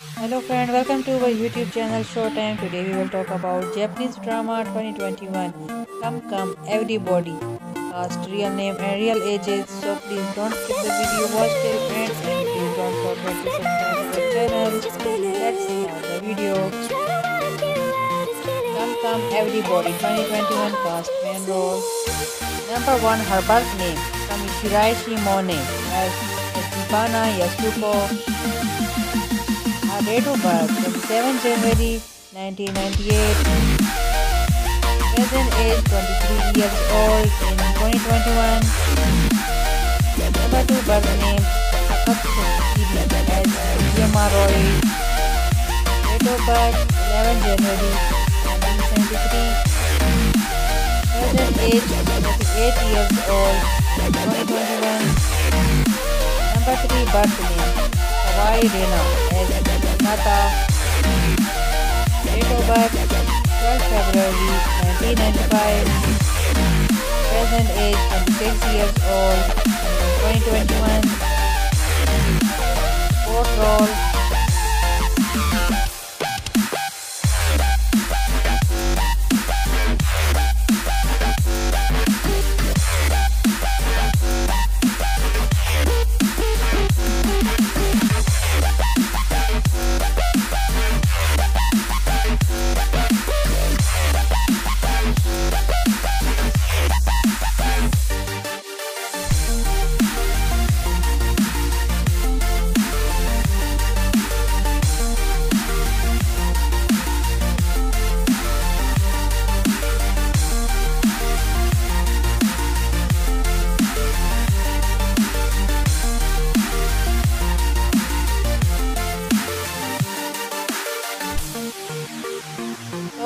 Hello friend, welcome to our YouTube channel Showtime. Today we will talk about Japanese drama 2021 Come Come Everybody. Cast real name and real ages. So please don't skip the video, watch till end and please don't forget to subscribe to our channel. Let's start the video. Come Come Everybody 2021 cast main role. Number 1 Her birth name Kamishiraishi Mone as Tachibana Yasuko her date of birth 27 January 1998. Present age 23 years old in 2021. Number 2 birth name as Yama Roy. Date of birth 11 January 1973. Present age 28 years old in 2021. Number 3 birth name Kawaei Rina as Mata. Birth 12 February 1995. Present age 26 years old.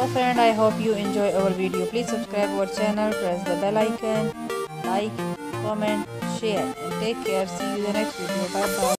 So friend, I hope you enjoy our video. Please subscribe our channel, press the bell icon, like, comment, share and take care. See you in the next video. Bye bye.